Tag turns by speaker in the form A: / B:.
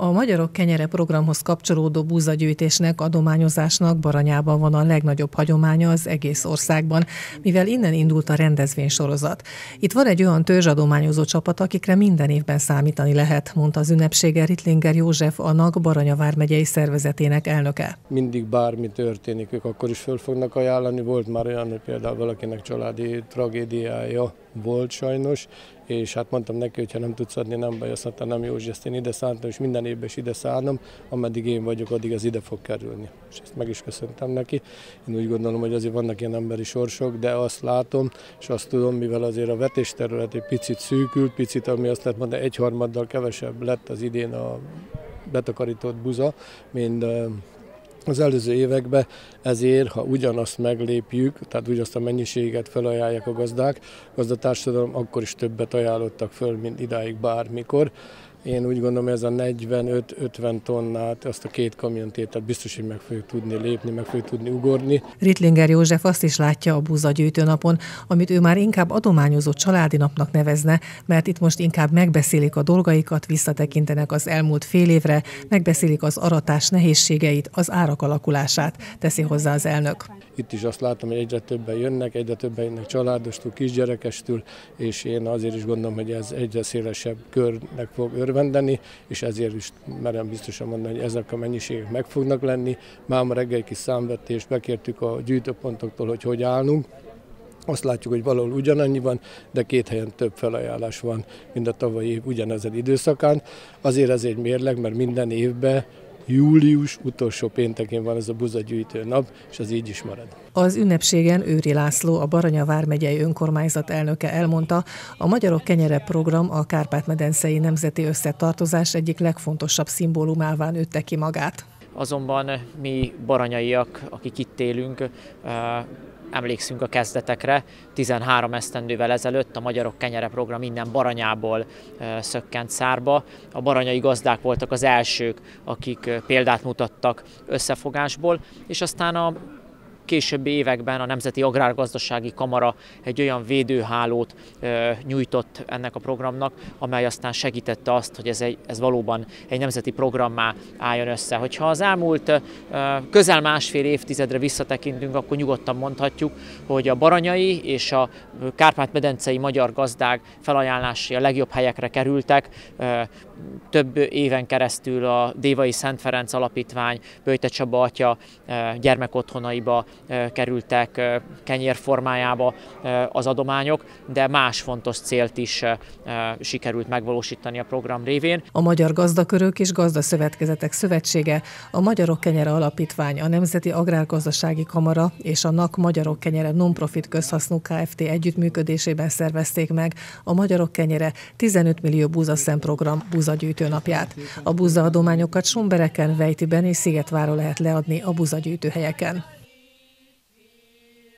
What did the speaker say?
A: A Magyarok Kenyere programhoz kapcsolódó búzagyűjtésnek, adományozásnak Baranyában van a legnagyobb hagyománya az egész országban, mivel innen indult a rendezvénysorozat. Itt van egy olyan törzsadományozó csapat, akikre minden évben számítani lehet, mondta az ünnepsége Ritlinger József, a NAG Baranya vármegyei szervezetének elnöke.
B: Mindig bármi történik, ők akkor is föl fognak ajánlani. Volt már olyan, hogy például valakinek családi tragédiája volt sajnos, és hát mondtam neki, hogy ha nem tudsz adni, nem baj, azt mondta, nem Józsi, ezt én ide szántam, és minden évben is ide szállom, ameddig én vagyok, addig az ide fog kerülni. És ezt meg is köszöntem neki. Én úgy gondolom, hogy azért vannak ilyen emberi sorsok, de azt látom, és azt tudom, mivel azért a vetésterület egy picit szűkült, picit, ami azt lehet mondani, egyharmaddal kevesebb lett az idén a betakarított buza, mint az előző években, ezért, ha ugyanazt meglépjük, tehát ugyanazt a mennyiséget felajánlják a gazdák, gazdatársadalom, akkor is többet ajánlottak föl, mint idáig bármikor. Én úgy gondolom, ez a 45-50 tonnát, azt a két kamiontétet biztos, hogy meg fogjuk tudni lépni, meg fogjuk tudni ugorni.
A: Ritlinger József azt is látja a búzagyűjtő napon, amit ő már inkább adományozó családi napnak nevezne, mert itt most inkább megbeszélik a dolgaikat, visszatekintenek az elmúlt fél évre, megbeszélik az aratás nehézségeit, az árak alakulását, teszi hozzá az elnök.
B: Itt is azt látom, hogy egyre többen jönnek, egyre többen jönnek családostól, kisgyerekestől, és én azért is gondolom, hogy ez egyre szélesebb körnek fog örvendeni, és ezért is merem biztosan mondani, hogy ezek a mennyiségek meg fognak lenni. Már ma reggel kis számvetést bekértük a gyűjtőpontoktól, hogy hogy állunk. Azt látjuk, hogy valahol ugyanannyi van, de két helyen több felajánlás van, mint a tavalyi év ugyanezen időszakán. Azért ez egy mérleg, mert minden évben július utolsó péntekén van ez a buzagyűjtő nap, és az így is marad.
A: Az ünnepségen Őri László, a Baranya vármegyei önkormányzat elnöke elmondta, a Magyarok Kenyere program a Kárpát-medencei Nemzeti Összetartozás egyik legfontosabb szimbólumává nőtte ki magát.
C: Azonban mi baranyaiak, akik itt élünk, emlékszünk a kezdetekre, 13 esztendővel ezelőtt a Magyarok Kenyere program innen Baranyából szökkent szárba. A baranyai gazdák voltak az elsők, akik példát mutattak összefogásból, és aztán a későbbi években a Nemzeti Agrárgazdasági Kamara egy olyan védőhálót nyújtott ennek a programnak, amely aztán segítette azt, hogy ez, egy, ez valóban egy nemzeti programmá álljon össze. Hogyha az elmúlt közel másfél évtizedre visszatekintünk, akkor nyugodtan mondhatjuk, hogy a baranyai és a kárpát-medencei magyar gazdák felajánlási a legjobb helyekre kerültek. Több éven keresztül a Dévai Szent Ferenc Alapítvány, Böjte Csaba atya gyermekotthonaiba kerültek kenyér formájába az adományok, de más fontos célt is sikerült megvalósítani a program révén.
A: A Magyar Gazdakörök és Gazdaszövetkezetek Szövetsége, a Magyarok Kenyere Alapítvány, a Nemzeti Agrárgazdasági Kamara és a NAK Magyarok Kenyere Nonprofit Közhasznú Kft. együttműködésében szervezték meg a Magyarok Kenyere 15 millió búzaszem program búzagyűjtő napját. A búzaadományokat Sombereken, Vejtiben és Szigetváron lehet leadni a búzagyűjtő helyeken.